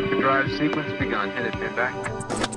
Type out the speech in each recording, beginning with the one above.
Hyperdrive sequence begun. Hit it, Pinback.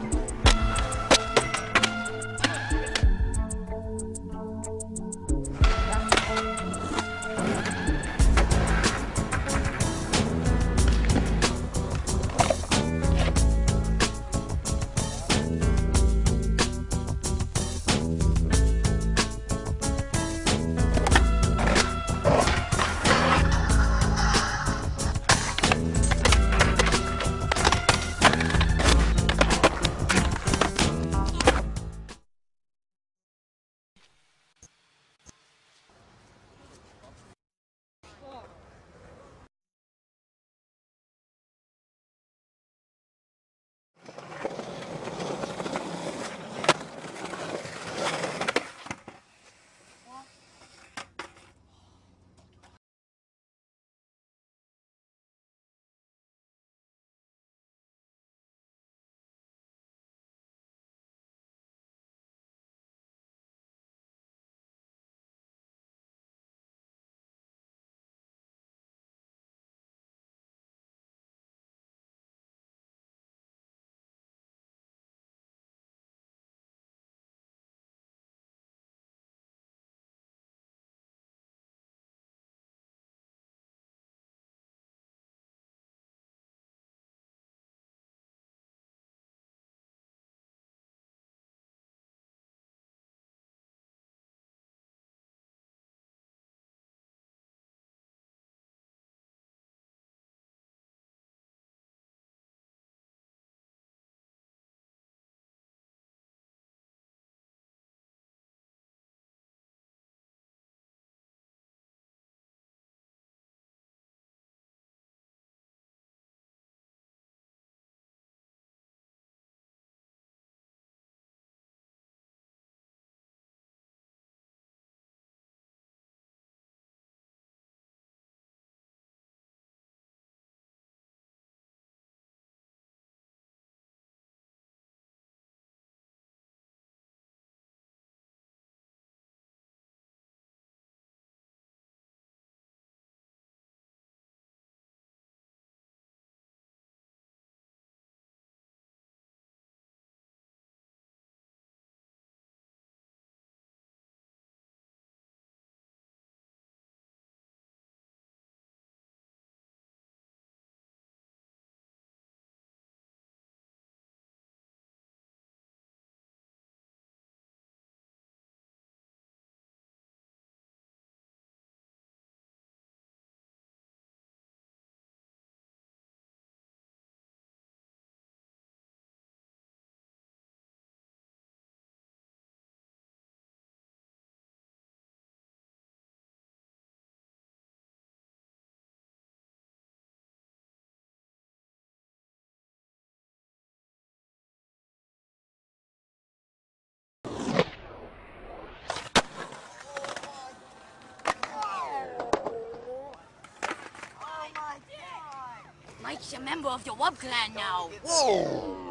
Mike's a member of the Wub Clan now. Alone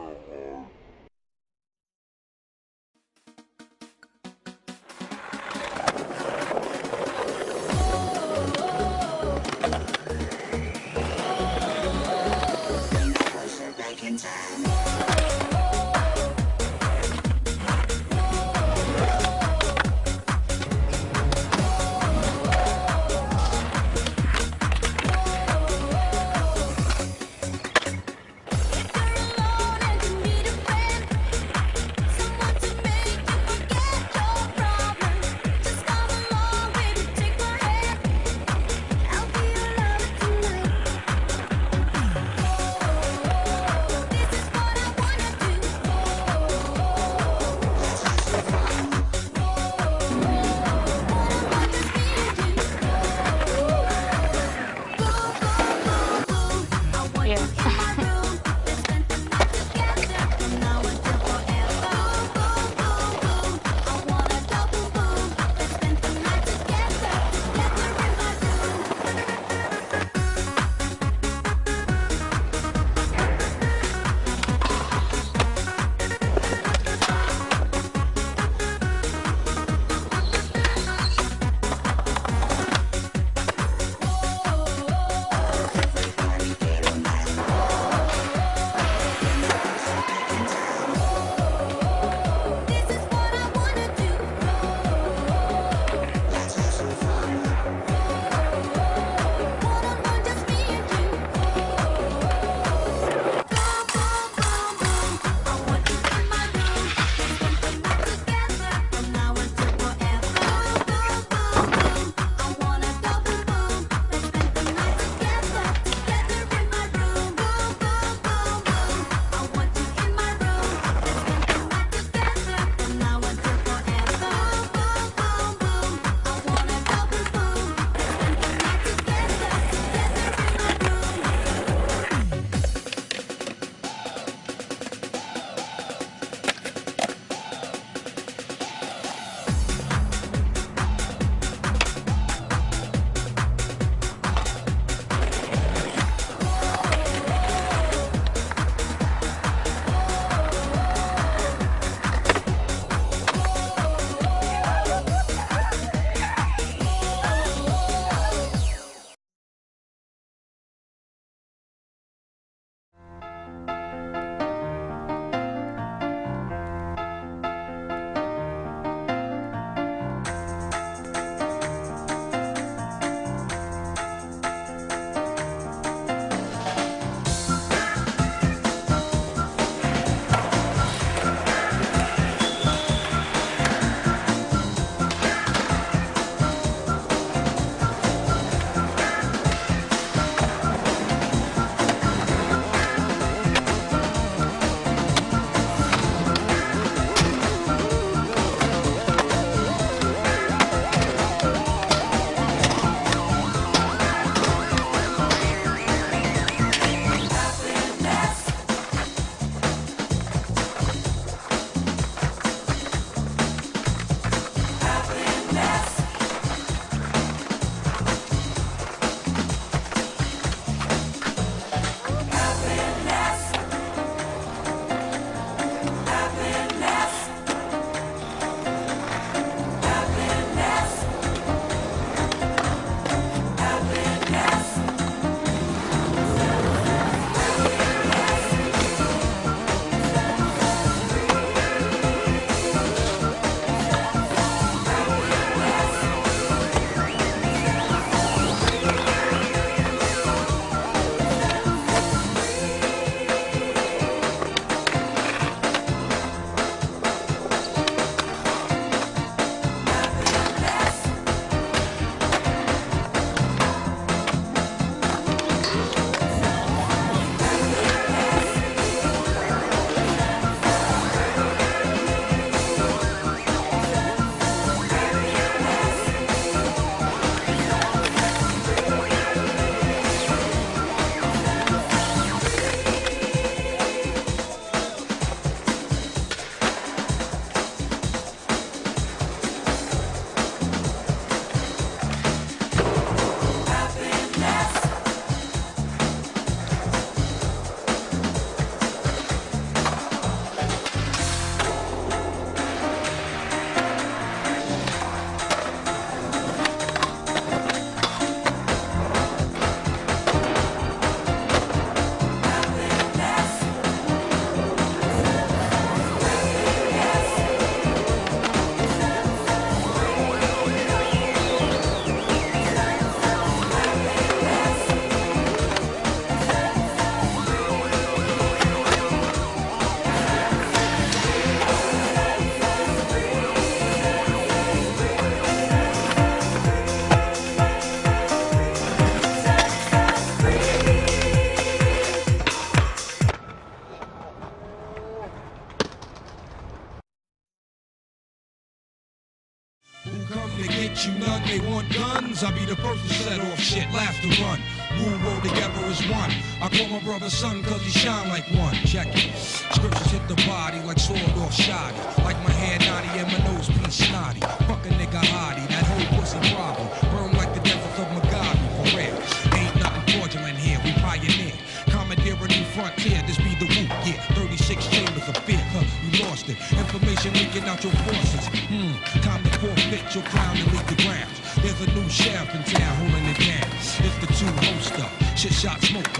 shine like one. Check it. Scriptures hit the body like sword or shoddy. Like my hair naughty and my nose piece snotty. Fuck a nigga hottie, that whole pussy problem. Burn like the deserts of Mugabe, for real. Ain't nothing fraudulent here, we pioneer. Commandeer a new frontier, this be the root, yeah. 36 chambers of fear, huh, you lost it. Information leaking out your forces. Hmm, time to forfeit your crown and leave the grounds. There's a new sheriff in town holding it down. It's the two hoster, shit shot smoker.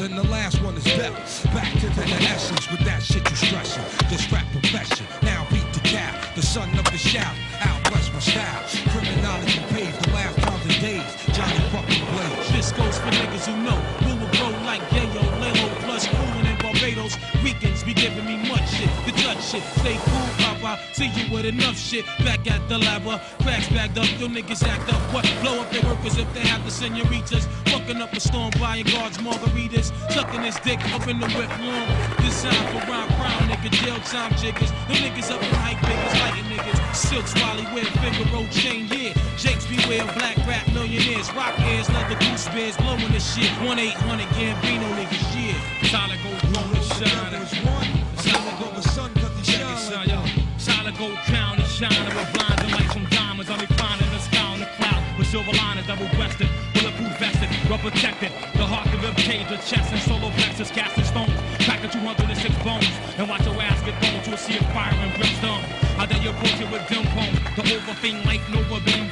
And the last one is death. Back to the essence with that shit you stressing. This rap profession, now beat the cap. The son of the shout, out west my style. Criminology pays the last times and days. Johnny fucking Blaze. This goes for niggas who know who will grow like Yayo, Lelo, plus cooling in Barbados. Weekends be giving me much shit, the judge shit. Stay cool, Papa. See you with enough shit. Back at the lava, uh, cracks bagged up. Your niggas act up. What? Blow up their workers if they have the senoritas. Fucking up a storm, buying guards, margaritas. Sucking his dick up in the whip long. Designed for round crown, nigga. Jail time jiggers. The niggas up in hype biggers, lighting niggas. Silk Swally wear Figaro chain, yeah. Jakes beware, black rap millionaires. Rock ears, leather goose bears, blowing the shit. 1 800 Gambino niggas, yeah. Solid gold, blowing shining. There's one. Solid go with son gold crown and shining with blinding like some diamonds. I'm reclining the sky on the cloud with silver liners, double breasted, bulletproof vested, well protected. The heart, of the rib cage, the chest, and solar plexus, casting stones, cracking 206 bones, and watch your ass get thrown to a sea of fire and brimstone. How dare you approach it with dim pone? The overthing like Nova beam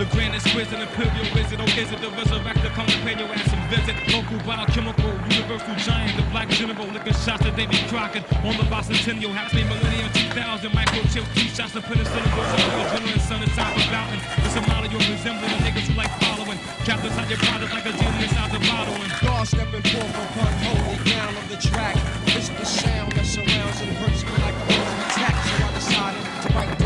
The grandest prison, imperial wizard, or is it the resurrector? Come to pay your ass and visit. Local biochemical, universal giant, the black general, licking shots to David Crockett. On the bicentennial, happy millennium 2000, microchips, two shots of penicillin, over the general and time for bouting. It's a model you're resembling, the niggas who like following. Captains your product like a genius out the bottle. And stepping forth upon holy ground of the track. It's the sound that surrounds and hurts me like a attack. So I decided to write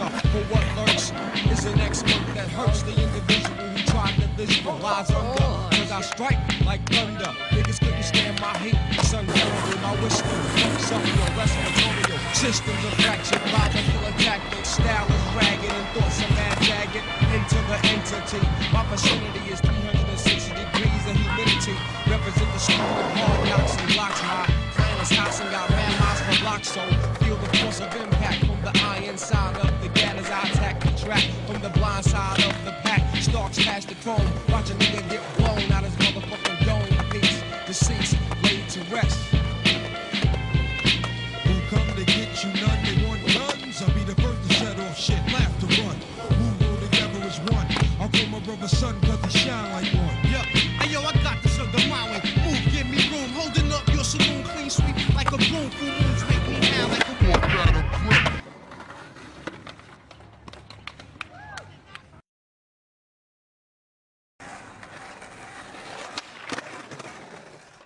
the. For what lurks is an expert that hurts the individual who tried to visualize under. Cause I strike like thunder. Niggas couldn't stand my heat. Sun with my wisdom. Something your respiratory systems are fractured by the killer tactics. Style is ragged and thoughts are mad jagged into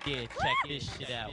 Yeah, check this shit out.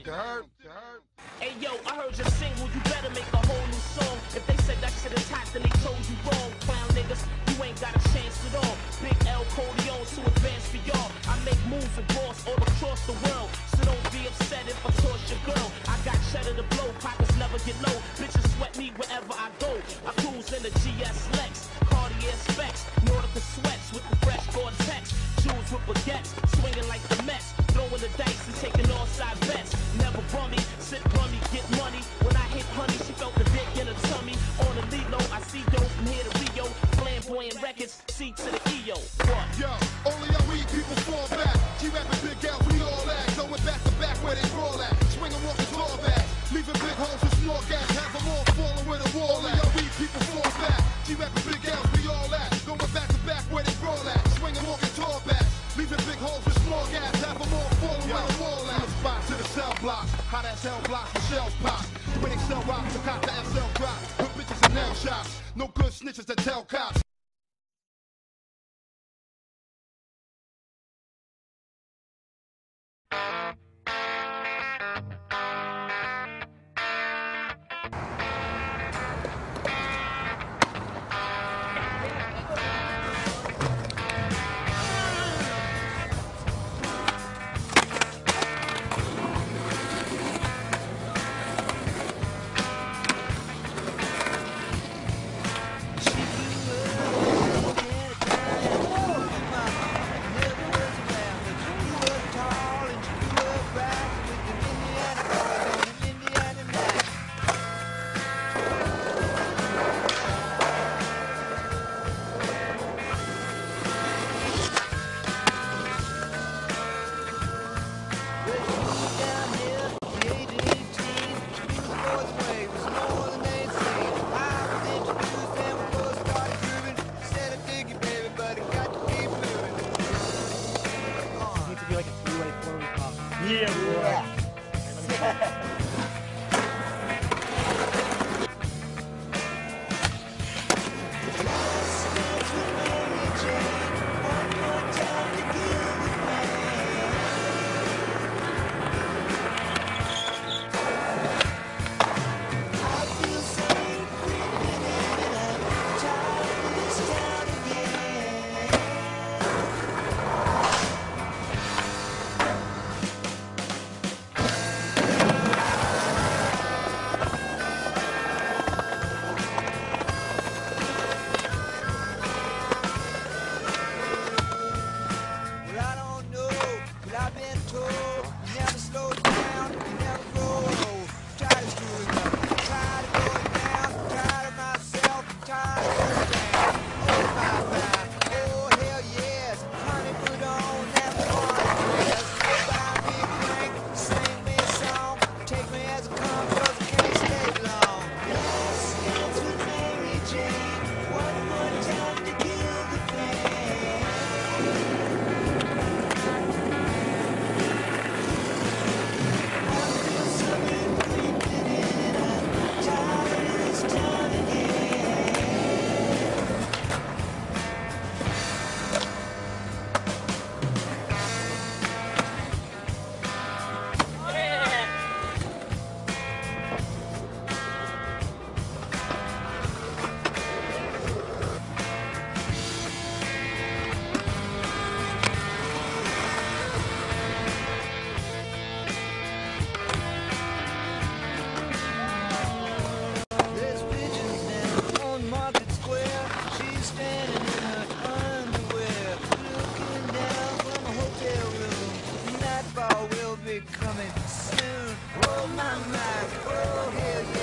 Hey yo, I heard your single, you better make a whole new song. If they said that shit is hot, then they told you wrong. Clown niggas, you ain't got a chance at all. Big L Corleone, too advanced for y'all. I make moves and boss all across the world. So don't be upset if I toss your girl. I got cheddar to blow, pockets never get low. Bitches sweat me wherever I go. I cruise in the GS Lex, Cartier specs, Nautica sweats with the fresh Gore-Tex. Jewels with baguettes, swinging like the Mets. Throwing the dice and taking all side bets. Never bummy, sit bummy, get money. When I hit honey, she felt the dick in her tummy. On the Lilo, I see dope from here to Rio. Flamboyant records, C to the EO. What? Yo, only our weak people fall back. G rapping big coming soon. Roll my, my, oh, hell yeah.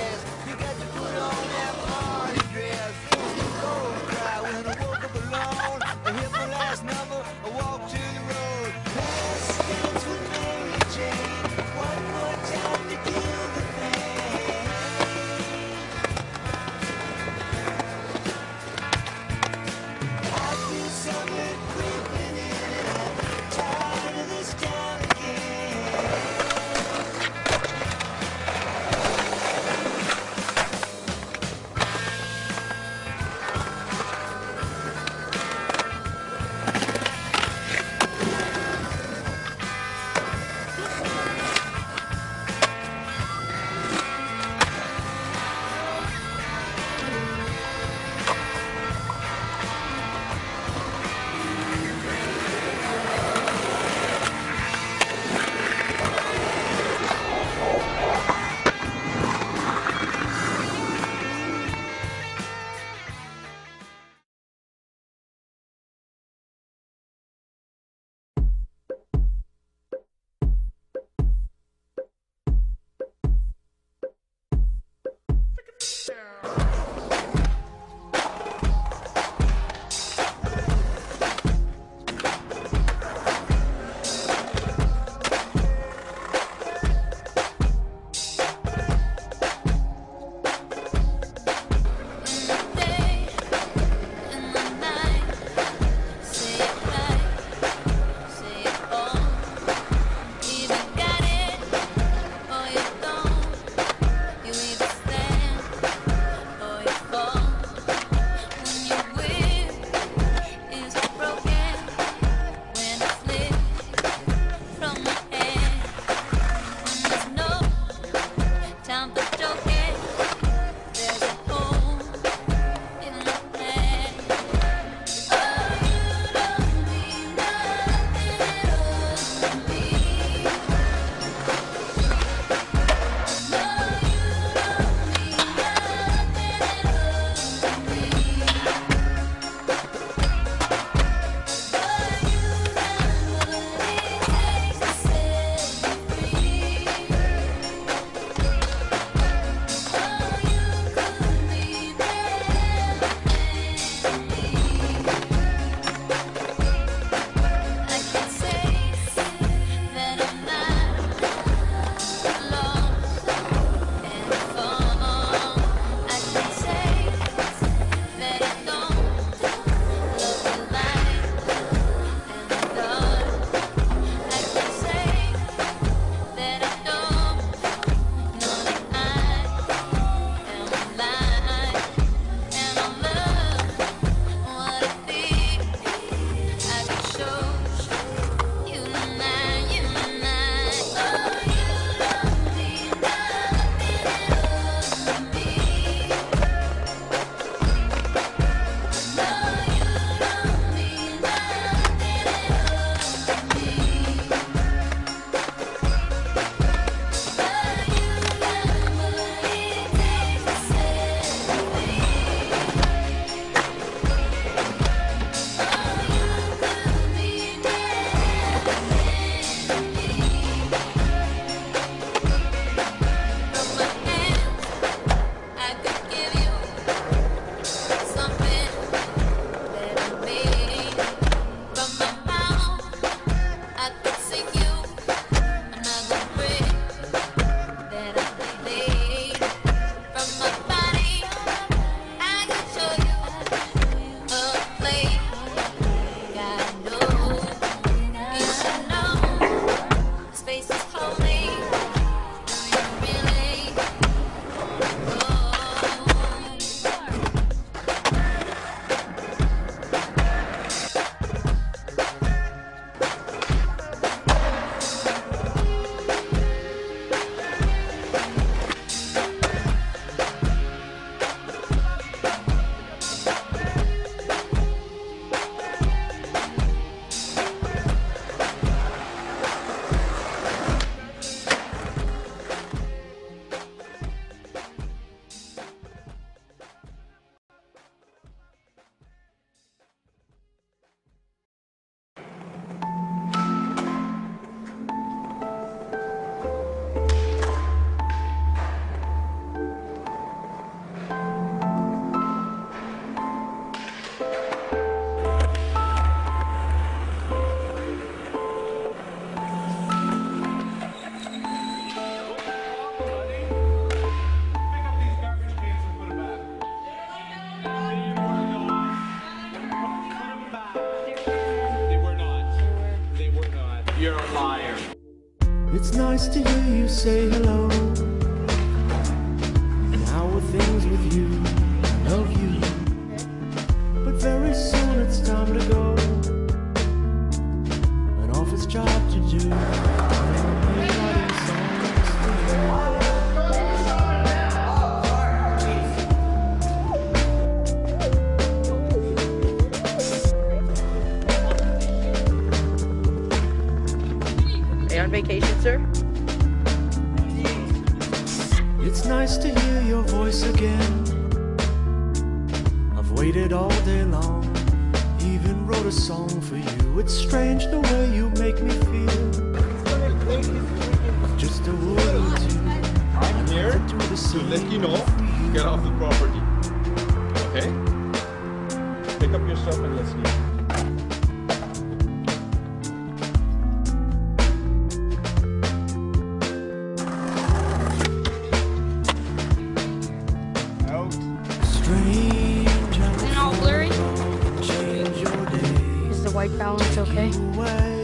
work balance okay?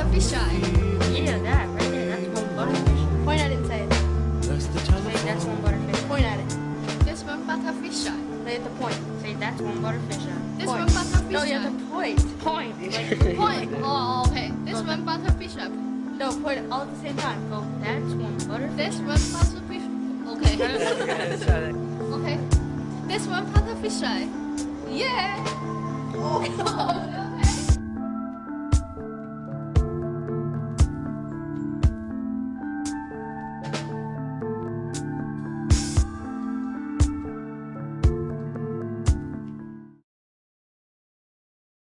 Don't be shy. You that, right there. That's one butterfish. Point at it and say it. That's the. Say that's one butterfish. Point at it. This one butterfish. Say at the point. Say that's one butterfish. This point. one butterfish. No, you have to point. Point. Point. Oh, okay. This okay. one butterfish. No, point all at the same time. Go. That's one butterfish. This one butterfish. Okay. okay. This one butterfish. Yeah. Oh.